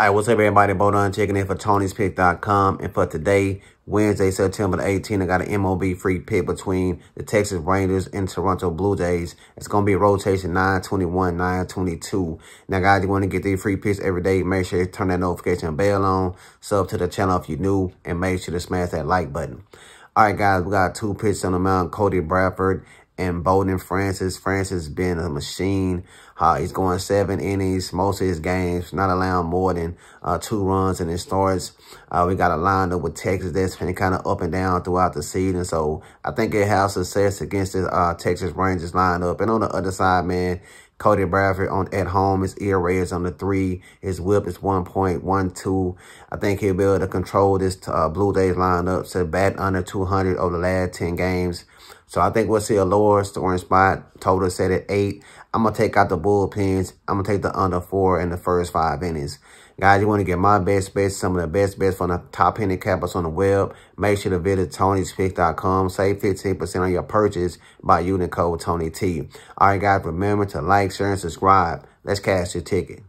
Right, what's up, everybody? Bo Dunn checking in for Tony'sPick.com. And for today, Wednesday, September the 18th, I got an MLB free pick between the Texas Rangers and Toronto Blue Jays. It's going to be rotation 921, 922. Now, guys, you want to get these free picks every day, make sure you turn that notification bell on, sub to the channel if you're new, and make sure to smash that like button. All right, guys, we got two picks on the mound, Cody Bradford and Bowden Francis. Francis been a machine. Uh, he's going seven innings, most of his games, not allowing more than uh, two runs in his starts. Uh, we got a lineup with Texas that's been kind of up and down throughout the season. So I think it has success against the uh, Texas Rangers lineup. And on the other side, man, Cody Bradford on at home, his ERA is on the three. His whip is 1.12. I think he'll be able to control this uh, Blue Jays lineup to bat under 200 over the last 10 games. So I think we'll see a lower scoring spot. Total set at eight. I'm going to take out the bullpens. I'm going to take the under four in the first five innings. Guys, you want to get my best bets, some of the best bets from the top handicappers on the web. Make sure to visit Tony'sPick.com. Save 15% on your purchase by using code TonyT. All right, guys, remember to like, share, and subscribe. Let's cash your ticket.